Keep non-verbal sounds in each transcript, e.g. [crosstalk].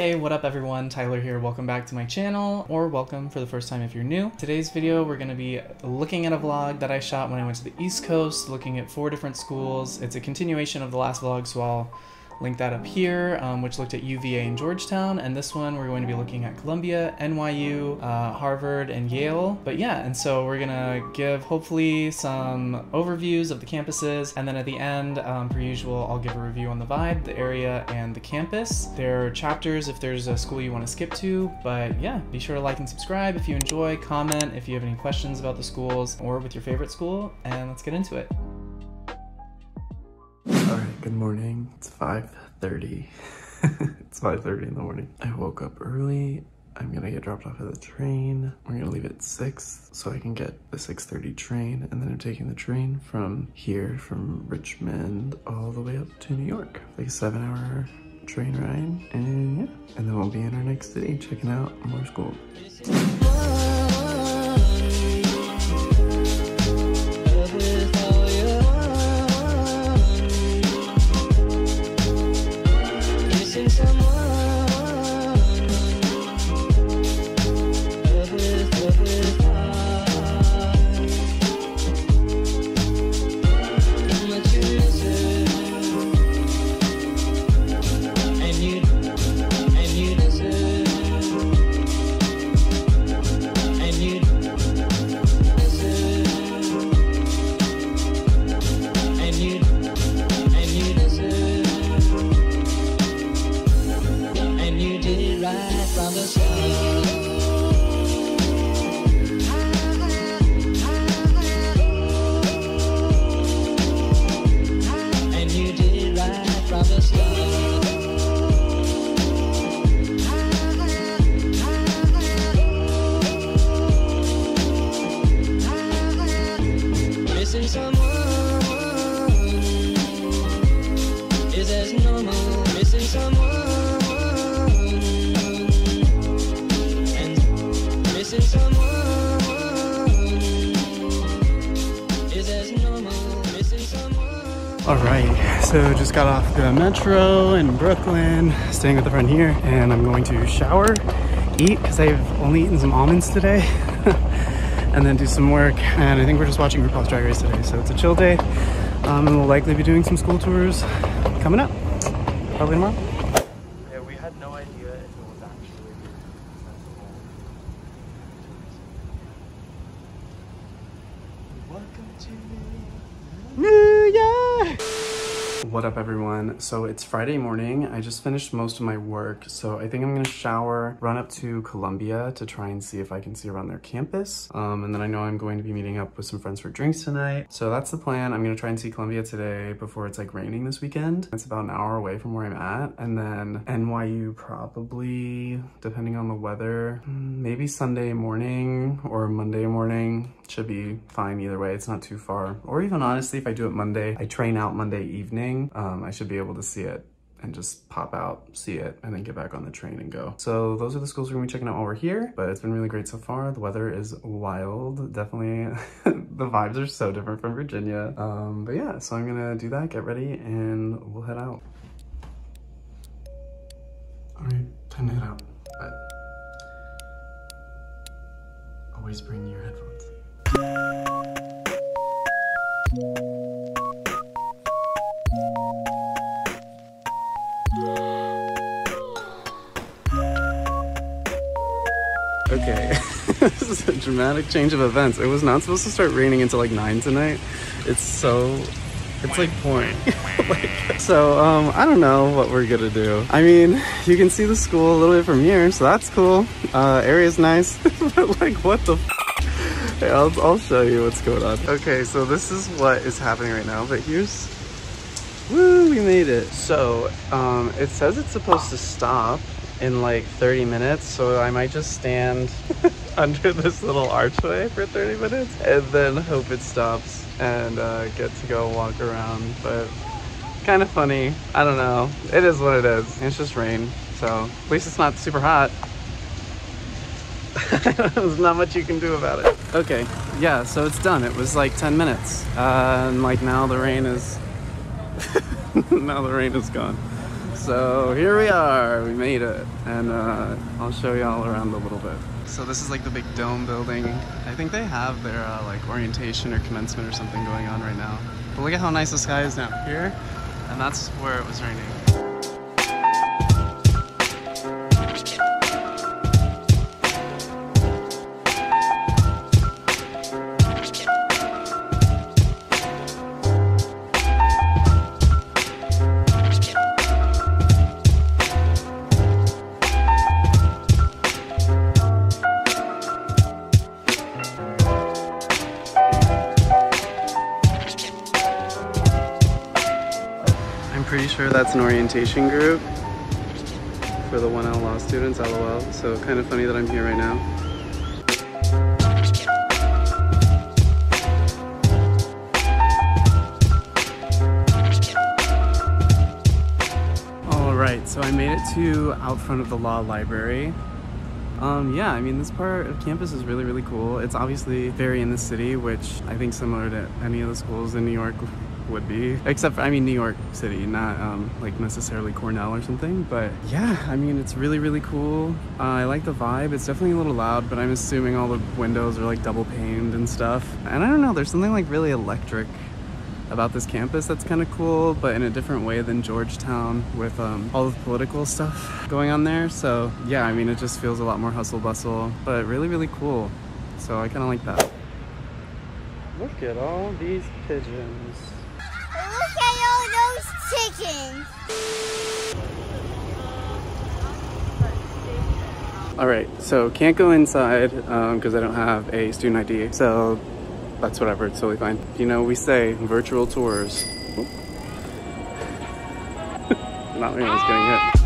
Hey, what up everyone? Tyler here. Welcome back to my channel, or welcome for the first time if you're new. Today's video, we're gonna be looking at a vlog that I shot when I went to the East Coast, looking at four different schools. It's a continuation of the last vlog, so I'll link that up here, um, which looked at UVA and Georgetown. And this one, we're going to be looking at Columbia, NYU, uh, Harvard, and Yale. But yeah, and so we're gonna give hopefully some overviews of the campuses. And then at the end, um, per usual, I'll give a review on the vibe, the area, and the campus. There are chapters if there's a school you want to skip to. But yeah, be sure to like and subscribe if you enjoy, comment if you have any questions about the schools or with your favorite school, and let's get into it. All right, good morning. It's 5.30. [laughs] it's 5.30 in the morning. I woke up early. I'm gonna get dropped off at the train. We're gonna leave at 6 so I can get the 6.30 train. And then I'm taking the train from here, from Richmond, all the way up to New York. Like a seven hour train ride. And yeah, and then we'll be in our next city checking out more school. In Brooklyn, staying with a friend here, and I'm going to shower, eat, because I've only eaten some almonds today, [laughs] and then do some work. And I think we're just watching RuPaul's Drag Race today, so it's a chill day. Um, and we'll likely be doing some school tours coming up, probably tomorrow. Yeah, we had no idea if it was actually Welcome to New York! What up everyone? So it's Friday morning. I just finished most of my work. So I think I'm gonna shower, run up to Columbia to try and see if I can see around their campus. Um, and then I know I'm going to be meeting up with some friends for drinks tonight. So that's the plan. I'm gonna try and see Columbia today before it's like raining this weekend. It's about an hour away from where I'm at. And then NYU probably, depending on the weather, maybe Sunday morning or Monday morning should be fine either way. It's not too far. Or even honestly, if I do it Monday, I train out Monday evening, um, I should be able to see it and just pop out, see it, and then get back on the train and go. So those are the schools we're gonna be checking out while we're here, but it's been really great so far. The weather is wild, definitely. [laughs] the vibes are so different from Virginia. Um, but yeah, so I'm gonna do that, get ready, and we'll head out. All right, time to head out. But always bring your headphones. Okay, [laughs] this is a dramatic change of events. It was not supposed to start raining until like 9 tonight. It's so, it's like pouring. [laughs] like, so, um, I don't know what we're gonna do. I mean, you can see the school a little bit from here, so that's cool. Uh, area's nice, [laughs] but like, what the Hey, I'll, I'll show you what's going on. Okay, so this is what is happening right now, but here's, woo, we made it. So, um, it says it's supposed to stop in like 30 minutes, so I might just stand [laughs] under this little archway for 30 minutes and then hope it stops and uh, get to go walk around, but kind of funny. I don't know. It is what it is. It's just rain, so at least it's not super hot. [laughs] There's not much you can do about it. Okay, yeah, so it's done. It was like 10 minutes. Uh, and like now the rain is, [laughs] now the rain is gone. So here we are, we made it. And uh, I'll show y'all around a little bit. So this is like the big dome building. I think they have their uh, like orientation or commencement or something going on right now. But look at how nice the sky is down here. And that's where it was raining. That's an orientation group for the 1L law students, LOL. So kind of funny that I'm here right now. All right, so I made it to out front of the law library. Um, yeah, I mean, this part of campus is really, really cool. It's obviously very in the city, which I think similar to any of the schools in New York would be. Except, I mean, New York City, not um, like necessarily Cornell or something. But yeah, I mean, it's really, really cool. Uh, I like the vibe. It's definitely a little loud, but I'm assuming all the windows are like double paned and stuff. And I don't know, there's something like really electric about this campus that's kind of cool, but in a different way than Georgetown with um, all the political stuff going on there. So yeah, I mean, it just feels a lot more hustle bustle, but really, really cool. So I kind of like that. Look at all these pigeons. Those. All right, so can't go inside um, because I don't have a student ID. So that's whatever, it's totally fine. You know, we say virtual tours. [laughs] Not me, I was getting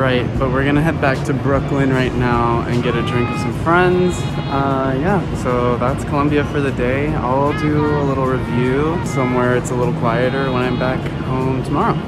Alright, but we're gonna head back to Brooklyn right now and get a drink with some friends. Uh, yeah, so that's Columbia for the day. I'll do a little review somewhere it's a little quieter when I'm back home tomorrow.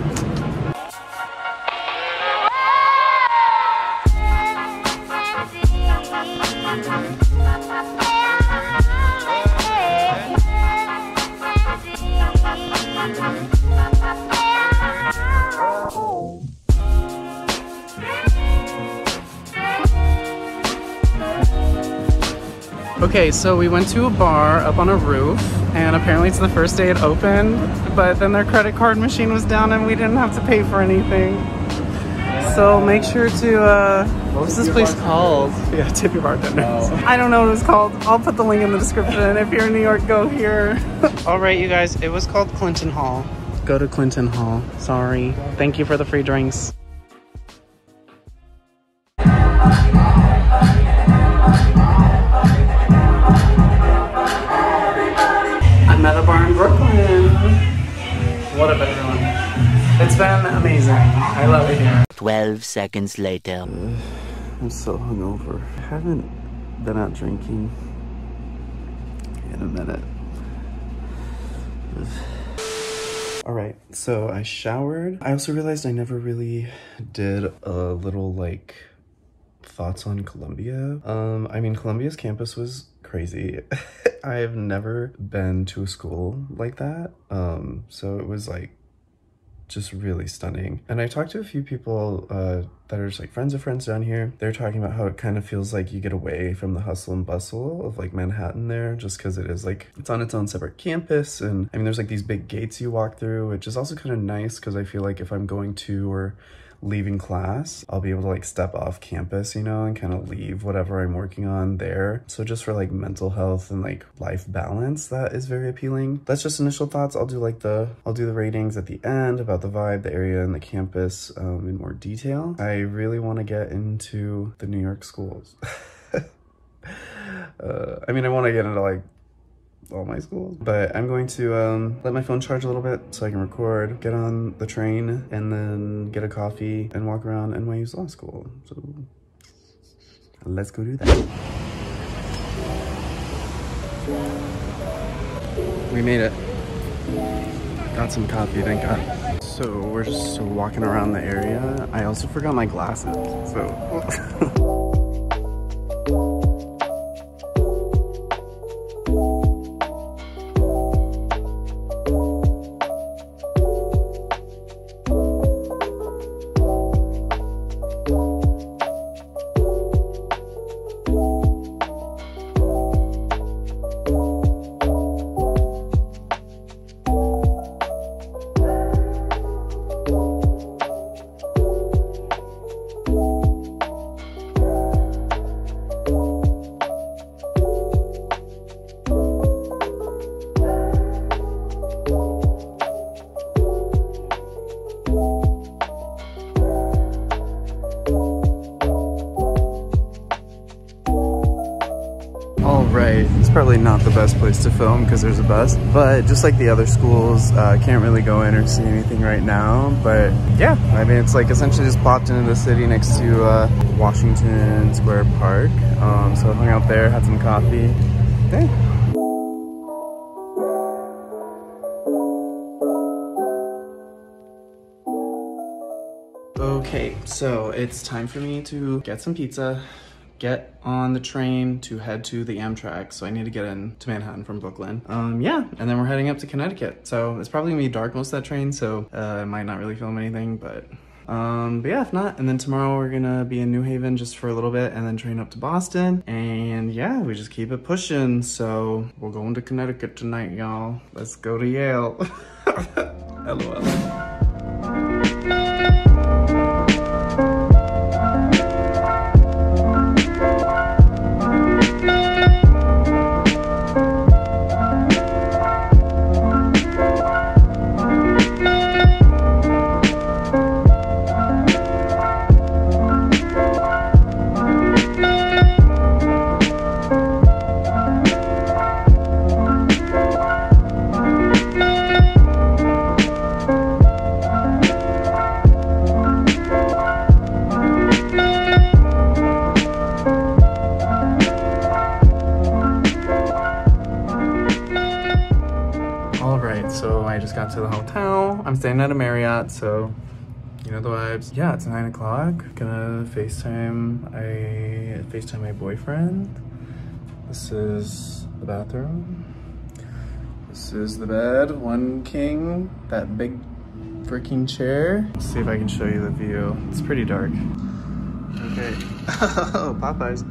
Okay, so we went to a bar up on a roof, and apparently it's the first day it opened, but then their credit card machine was down and we didn't have to pay for anything. So make sure to, uh, was this place called? [laughs] Yeah, tip your bartender. I don't know what it was called. I'll put the link in the description. If you're in New York, go here. [laughs] All right, you guys, it was called Clinton Hall. Go to Clinton Hall. Sorry. Thank you for the free drinks. What up, everyone? It's been amazing. I love it here. 12 seconds later. I'm so hungover. I haven't been out drinking in a minute. All right, so I showered. I also realized I never really did a little like thoughts on Columbia. Um, I mean, Columbia's campus was crazy. [laughs] I have never been to a school like that. Um, so it was like just really stunning. And I talked to a few people uh, that are just like friends of friends down here. They're talking about how it kind of feels like you get away from the hustle and bustle of like Manhattan there, just because it is like, it's on its own separate campus. And I mean, there's like these big gates you walk through, which is also kind of nice because I feel like if I'm going to or leaving class, I'll be able to like step off campus, you know, and kind of leave whatever I'm working on there. So just for like mental health and like life balance, that is very appealing. That's just initial thoughts. I'll do like the, I'll do the ratings at the end about the vibe, the area and the campus um, in more detail. I really want to get into the New York schools. [laughs] uh, I mean, I want to get into like all my schools. But I'm going to um, let my phone charge a little bit so I can record, get on the train, and then get a coffee and walk around NYU's law school. So let's go do that. We made it. Got some coffee, thank God. So we're just walking around the area. I also forgot my glasses, so. [laughs] to film because there's a bus, but just like the other schools, uh, can't really go in or see anything right now. But yeah, I mean, it's like essentially just popped into the city next to uh, Washington Square Park. Um, so I hung out there, had some coffee. Hey. Okay, so it's time for me to get some pizza, get on the train to head to the Amtrak. So I need to get in to Manhattan from Brooklyn. Um, yeah, and then we're heading up to Connecticut. So it's probably gonna be dark most of that train, so uh, I might not really film anything, but um, but yeah, if not, and then tomorrow we're gonna be in New Haven just for a little bit and then train up to Boston. And yeah, we just keep it pushing. So we're going to Connecticut tonight, y'all. Let's go to Yale. [laughs] LOL. Staying at a Marriott, so you know the vibes. Yeah, it's nine o'clock. Gonna FaceTime I FaceTime my boyfriend. This is the bathroom. This is the bed. One king. That big freaking chair. Let's see if I can show you the view. It's pretty dark. Okay. [laughs] oh, Popeyes.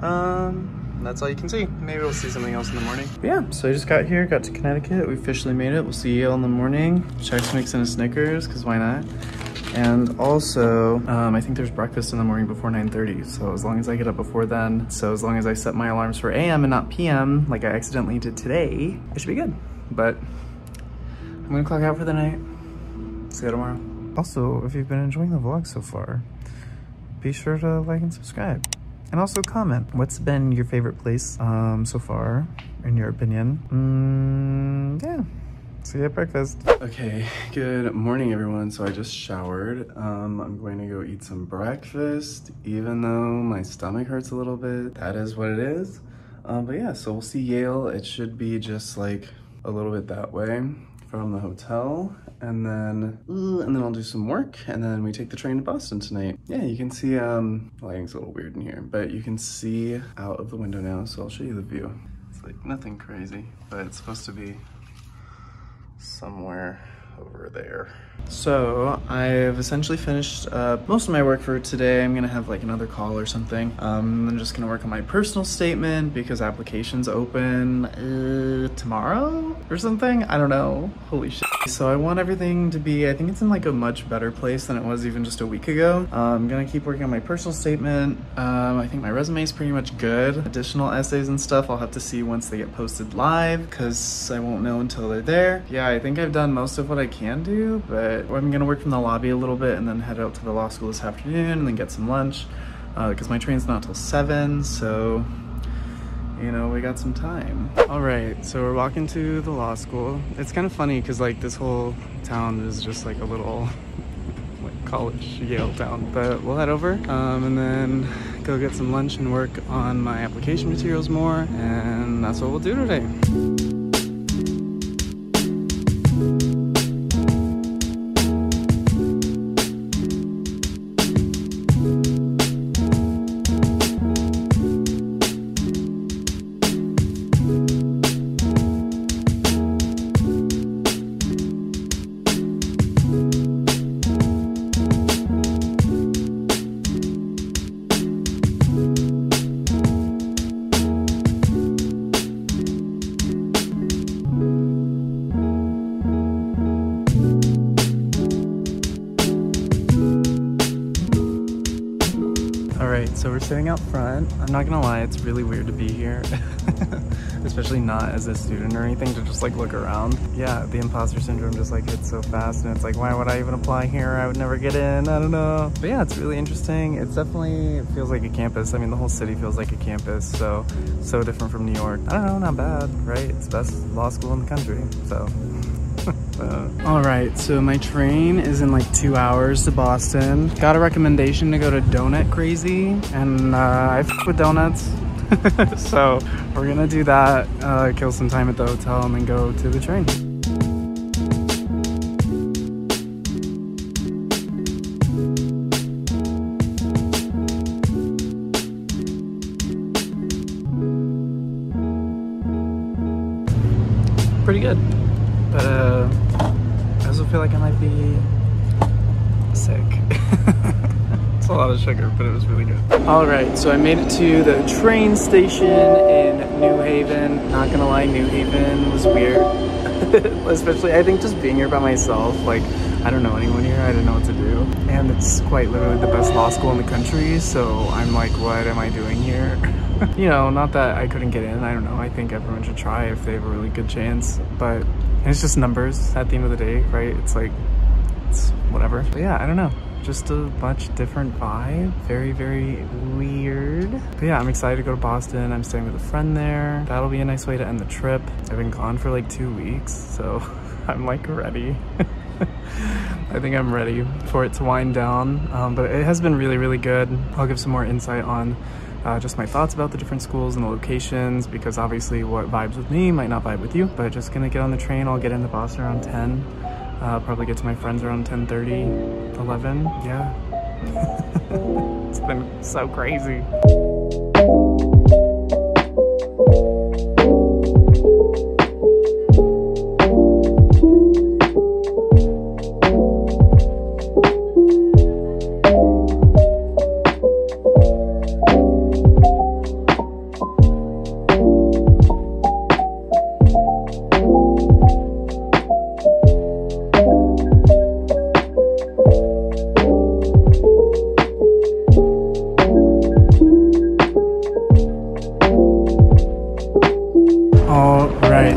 Um, that's all you can see. Maybe we'll see something else in the morning. Yeah, so I just got here, got to Connecticut. We officially made it. We'll see Yale in the morning. Chex Mix and a Snickers, because why not? And also, um, I think there's breakfast in the morning before 9.30. So as long as I get up before then, so as long as I set my alarms for AM and not PM, like I accidentally did today, it should be good. But I'm gonna clock out for the night. See you tomorrow. Also, if you've been enjoying the vlog so far, be sure to like and subscribe. And also comment, what's been your favorite place um, so far, in your opinion? Mm, yeah, see you at breakfast. Okay, good morning everyone. So I just showered. Um, I'm going to go eat some breakfast, even though my stomach hurts a little bit. That is what it is. Um, but yeah, so we'll see Yale. It should be just like a little bit that way from the hotel and then and then I'll do some work and then we take the train to Boston tonight. Yeah, you can see um lighting's a little weird in here, but you can see out of the window now, so I'll show you the view. It's like nothing crazy, but it's supposed to be somewhere over there. So I've essentially finished uh, most of my work for today. I'm gonna have like another call or something. Um, I'm just gonna work on my personal statement because applications open uh, tomorrow or something. I don't know. Holy shit. So I want everything to be, I think it's in like a much better place than it was even just a week ago. Uh, I'm gonna keep working on my personal statement. Um, I think my resume is pretty much good. Additional essays and stuff I'll have to see once they get posted live because I won't know until they're there. Yeah, I think I've done most of what I can do, but I'm gonna work from the lobby a little bit and then head out to the law school this afternoon and then get some lunch because my train's not till seven, so you know, we got some time. All right, so we're walking to the law school. It's kind of funny because like this whole town is just like a little like college Yale town. But we'll head over um, and then go get some lunch and work on my application materials more. And that's what we'll do today. So we're sitting out front. I'm not gonna lie, it's really weird to be here. [laughs] Especially not as a student or anything, to just like look around. Yeah, the imposter syndrome just like hits so fast and it's like, why would I even apply here? I would never get in, I don't know. But yeah, it's really interesting. It's definitely, it feels like a campus. I mean, the whole city feels like a campus, so, so different from New York. I don't know, not bad, right? It's the best law school in the country, so. Uh, all right, so my train is in like two hours to Boston. Got a recommendation to go to Donut Crazy, and uh, I f with donuts. [laughs] so we're gonna do that, uh, kill some time at the hotel, and then go to the train. Pretty good, but uh, also feel like I might be sick. [laughs] it's a lot of sugar, but it was really good. All right, so I made it to the train station in New Haven. Not gonna lie, New Haven was weird. [laughs] Especially, I think just being here by myself, like, I don't know anyone here, I didn't know what to do. And it's quite literally the best law school in the country, so I'm like, what am I doing here? [laughs] you know, not that I couldn't get in, I don't know. I think everyone should try if they have a really good chance, but it's just numbers at the end of the day, right? It's like, it's whatever. But yeah, I don't know. Just a much different vibe. Very, very weird. But yeah, I'm excited to go to Boston. I'm staying with a friend there. That'll be a nice way to end the trip. I've been gone for like two weeks, so [laughs] I'm like ready. [laughs] I think I'm ready for it to wind down. Um, but it has been really, really good. I'll give some more insight on uh, just my thoughts about the different schools and the locations because obviously what vibes with me might not vibe with you. But just gonna get on the train. I'll get into Boston around 10. Uh, probably get to my friends around 10:30, 11. Yeah. [laughs] it's been so crazy.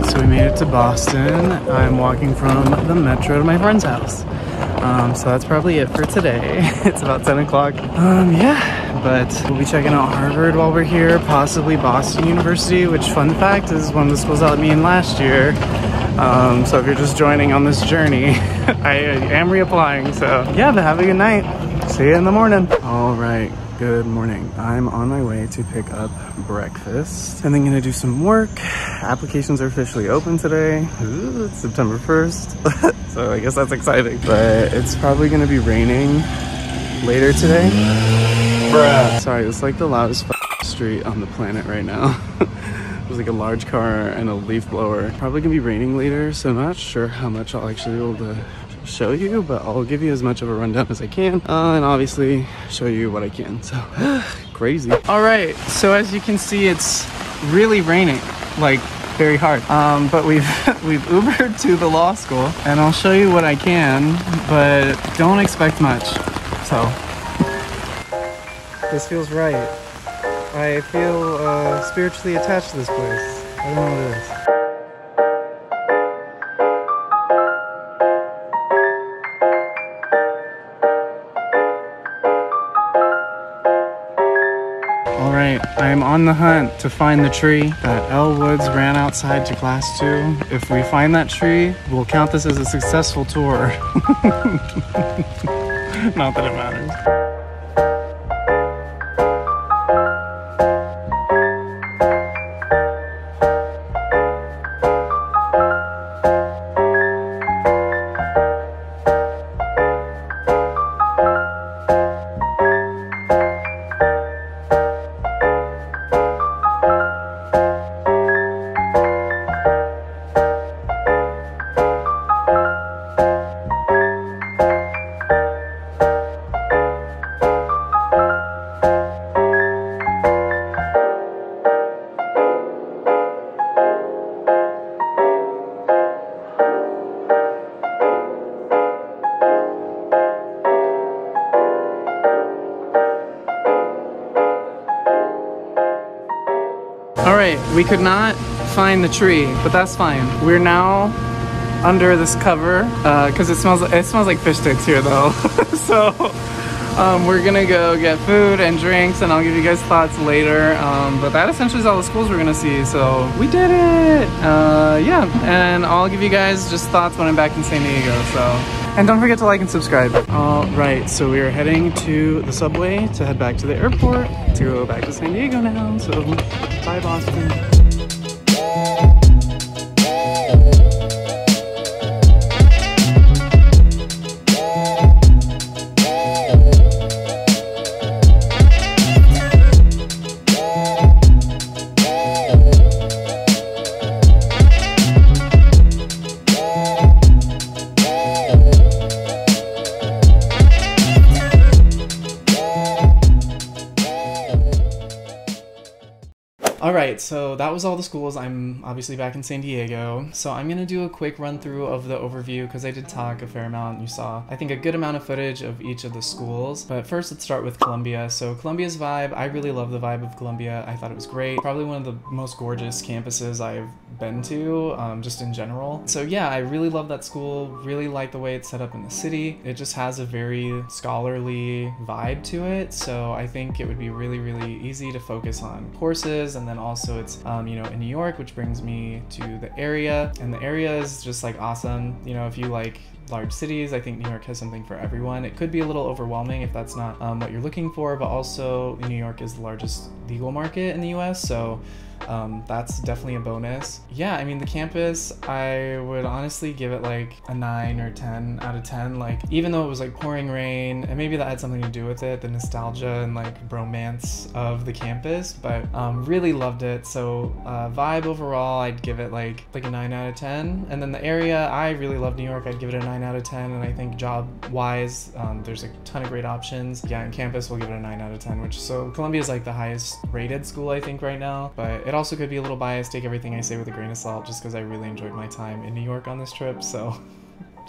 So we made it to Boston. I'm walking from the metro to my friend's house. Um, so that's probably it for today. [laughs] it's about 10 o'clock. Um, yeah, but we'll be checking out Harvard while we're here, possibly Boston University, which fun fact is one of the schools I me in last year. Um, so if you're just joining on this journey, [laughs] I am reapplying. So yeah, but have a good night. See you in the morning. All right. Good morning. I'm on my way to pick up breakfast and then gonna do some work. Applications are officially open today. Ooh, it's September 1st. [laughs] so I guess that's exciting. But it's probably gonna be raining later today. Bruh. Sorry, it's like the loudest street on the planet right now. [laughs] There's like a large car and a leaf blower. Probably gonna be raining later, so I'm not sure how much I'll actually be able to show you, but I'll give you as much of a rundown as I can, uh, and obviously show you what I can. So [sighs] crazy. All right, so as you can see, it's really raining, like very hard. Um, but we've [laughs] we've Ubered to the law school, and I'll show you what I can, but don't expect much. So this feels right. I feel uh, spiritually attached to this place. I don't know what it is. On the hunt to find the tree that Elle Woods ran outside to class to. If we find that tree, we'll count this as a successful tour. [laughs] Not that it matters. We could not find the tree, but that's fine. We're now under this cover because it smells it smells like fish sticks here though. [laughs] so um, we're gonna go get food and drinks, and I'll give you guys thoughts later. Um, but that essentially is all the schools we're gonna see. So we did it. Uh, yeah, and I'll give you guys just thoughts when I'm back in San Diego. So. And don't forget to like and subscribe. All right, so we are heading to the subway to head back to the airport to go back to San Diego now. So bye, Boston. All right, so that was all the schools. I'm obviously back in San Diego. So I'm gonna do a quick run through of the overview because I did talk a fair amount. You saw, I think, a good amount of footage of each of the schools. But first, let's start with Columbia. So Columbia's vibe, I really love the vibe of Columbia. I thought it was great. Probably one of the most gorgeous campuses I've been to, um, just in general. So yeah, I really love that school. Really like the way it's set up in the city. It just has a very scholarly vibe to it. So I think it would be really, really easy to focus on courses and then also it's um, you know in New York, which brings me to the area, and the area is just like awesome. You know, if you like large cities. I think New York has something for everyone. It could be a little overwhelming if that's not um, what you're looking for, but also New York is the largest legal market in the US, so um, that's definitely a bonus. Yeah, I mean, the campus, I would honestly give it like a 9 or 10 out of 10. Like, even though it was like pouring rain, and maybe that had something to do with it, the nostalgia and like bromance of the campus, but um, really loved it. So, uh, vibe overall, I'd give it like like a 9 out of 10. And then the area, I really love New York, I'd give it a 9 out of 10. And I think job wise, um, there's a ton of great options. Yeah, and campus, we'll give it a 9 out of 10, which so Columbia is like the highest rated school, I think, right now, but it also could be a little biased. Take everything I say with a grain of salt just because I really enjoyed my time in New York on this trip. So [laughs]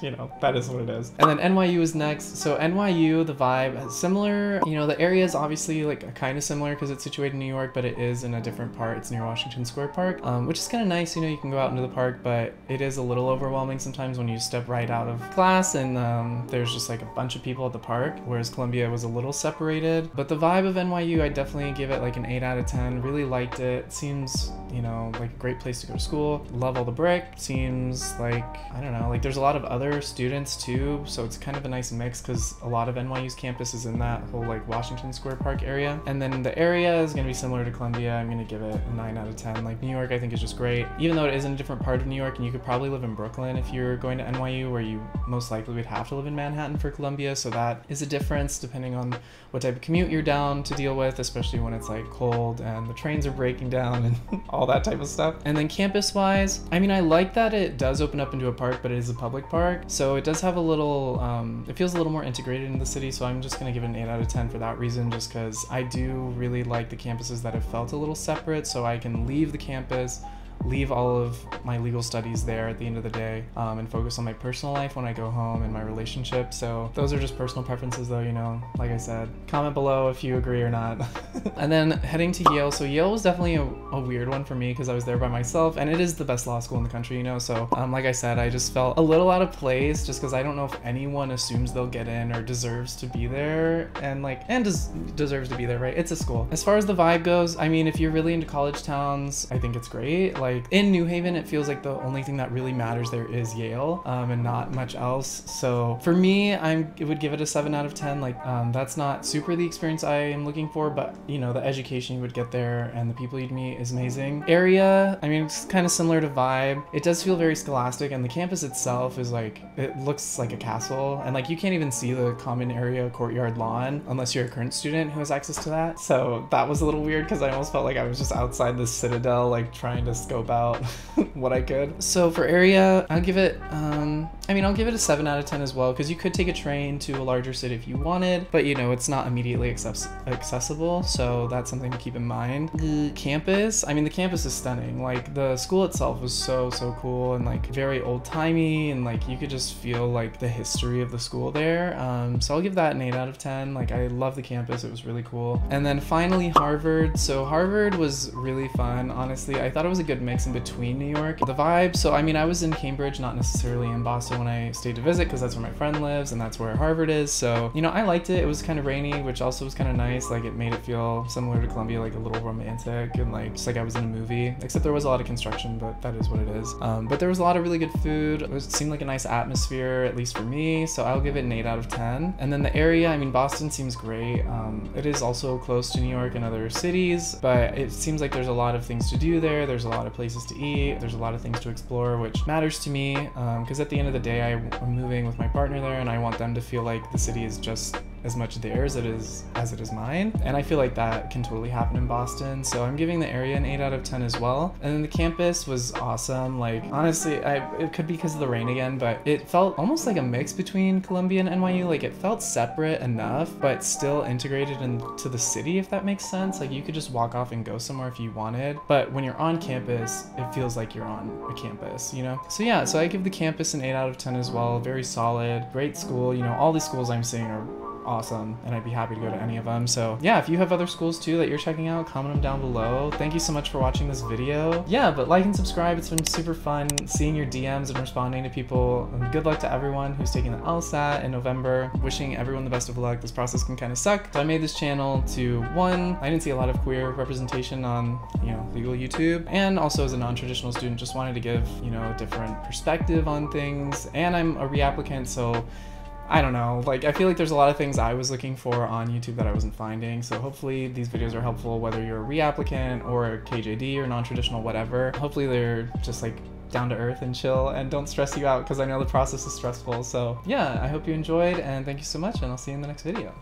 you know, that is what it is. And then NYU is next. So NYU, the vibe, similar, you know, the area is obviously like kind of similar because it's situated in New York, but it is in a different part. It's near Washington Square Park, um, which is kind of nice. You know, you can go out into the park, but it is a little overwhelming sometimes when you step right out of class and um, there's just like a bunch of people at the park, whereas Columbia was a little separated. But the vibe of NYU, I definitely give it like an 8 out of 10. Really liked it. Seems, you know, like a great place to go to school. Love all the brick. Seems like, I don't know, like there's a lot of other students too, so it's kind of a nice mix because a lot of NYU's campus is in that whole like Washington Square Park area. And then the area is going to be similar to Columbia. I'm going to give it a 9 out of 10. Like New York, I think is just great. Even though it is in a different part of New York, and you could probably live in Brooklyn if you're going to NYU, where you most likely would have to live in Manhattan for Columbia. So that is a difference depending on what type of commute you're down to deal with, especially when it's like cold and the trains are breaking down and [laughs] all that type of stuff. And then campus wise, I mean, I like that it does open up into a park, but it is a public park. So it does have a little, um, it feels a little more integrated in the city. So I'm just going to give it an 8 out of 10 for that reason, just because I do really like the campuses that have felt a little separate. So I can leave the campus leave all of my legal studies there at the end of the day um, and focus on my personal life when I go home and my relationship. So those are just personal preferences, though, you know, like I said. Comment below if you agree or not. [laughs] and then heading to Yale. So Yale was definitely a, a weird one for me because I was there by myself and it is the best law school in the country, you know. So, um, like I said, I just felt a little out of place just because I don't know if anyone assumes they'll get in or deserves to be there and like, and des- deserves to be there, right? It's a school. As far as the vibe goes, I mean, if you're really into college towns, I think it's great. Like in New Haven, it feels like the only thing that really matters there is Yale um, and not much else. So for me, I would give it a 7 out of 10. Like, um, that's not super the experience I am looking for, but you know, the education you would get there and the people you'd meet is amazing. Area, I mean, it's kind of similar to vibe. It does feel very scholastic, and the campus itself is like, it looks like a castle, and like you can't even see the common area courtyard lawn unless you're a current student who has access to that. So that was a little weird because I almost felt like I was just outside the citadel, like trying to scope out [laughs] what I could. So for area, I'll give it, um, I mean, I'll give it a 7 out of 10 as well, because you could take a train to a larger city if you wanted, but you know, it's not immediately access accessible, so that's something to keep in mind. The campus, I mean, the campus is stunning. Like, the school itself was so, so cool and like very old timey, and like you could just feel like the history of the school there. Um, so I'll give that an 8 out of 10. Like, I love the campus, it was really cool. And then finally, Harvard. So Harvard was really fun, honestly. I thought it was a good mix in between New York. The vibe, so I mean, I was in Cambridge, not necessarily in Boston when I stayed to visit because that's where my friend lives and that's where Harvard is. So, you know, I liked it. It was kind of rainy, which also was kind of nice. Like it made it feel similar to Columbia, like a little romantic and like just like I was in a movie, except there was a lot of construction, but that is what it is. Um, but there was a lot of really good food. It, was, it seemed like a nice atmosphere, at least for me. So I'll give it an 8 out of 10. And then the area, I mean, Boston seems great. Um, it is also close to New York and other cities, but it seems like there's a lot of things to do there. There's a lot of places to eat. There's a lot of things to explore, which matters to me because um, at the end of the day, I'm moving with my partner there and I want them to feel like the city is just as much theirs as it is as it is mine. And I feel like that can totally happen in Boston. So I'm giving the area an 8 out of 10 as well. And then the campus was awesome. Like honestly, I it could be because of the rain again, but it felt almost like a mix between Columbia and NYU. Like it felt separate enough, but still integrated into the city, if that makes sense. Like you could just walk off and go somewhere if you wanted. But when you're on campus, it feels like you're on a campus, you know? So yeah, so I give the campus an 8 out of 10 as well. Very solid, great school. You know, all these schools I'm seeing are awesome and I'd be happy to go to any of them. So yeah, if you have other schools too that you're checking out, comment them down below. Thank you so much for watching this video. Yeah, but like and subscribe. It's been super fun seeing your DMs and responding to people. And good luck to everyone who's taking the LSAT in November. Wishing everyone the best of luck. This process can kind of suck. So I made this channel to one, I didn't see a lot of queer representation on, you know, legal YouTube. And also as a non-traditional student, just wanted to give, you know, a different perspective on things. And I'm a reapplicant, so I don't know, like I feel like there's a lot of things I was looking for on YouTube that I wasn't finding. So hopefully these videos are helpful whether you're a reapplicant or a KJD or non-traditional whatever. Hopefully they're just like down to earth and chill and don't stress you out because I know the process is stressful. So yeah, I hope you enjoyed and thank you so much and I'll see you in the next video.